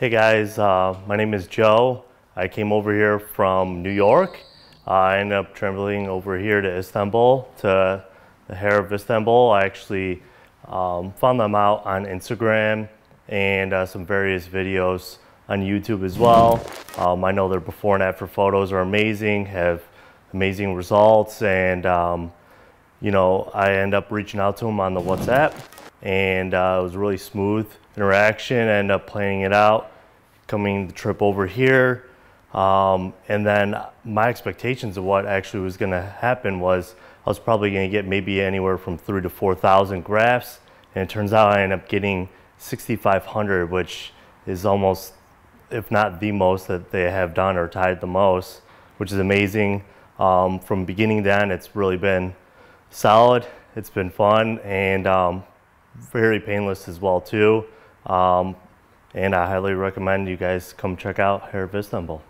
Hey guys, uh, my name is Joe. I came over here from New York. Uh, I ended up traveling over here to Istanbul, to the Hair of Istanbul. I actually um, found them out on Instagram and uh, some various videos on YouTube as well. Um, I know their before and after photos are amazing, have amazing results, and um, you know, I end up reaching out to them on the WhatsApp, and uh, it was really smooth interaction. I ended up planning it out, coming the trip over here, um, and then my expectations of what actually was going to happen was I was probably going to get maybe anywhere from three to four thousand grafts, and it turns out I ended up getting 6,500, which is almost, if not the most that they have done or tied the most, which is amazing. Um, from beginning to end, it's really been solid. It's been fun and um, very painless as well too. Um, and I highly recommend you guys come check out Hair of Istanbul.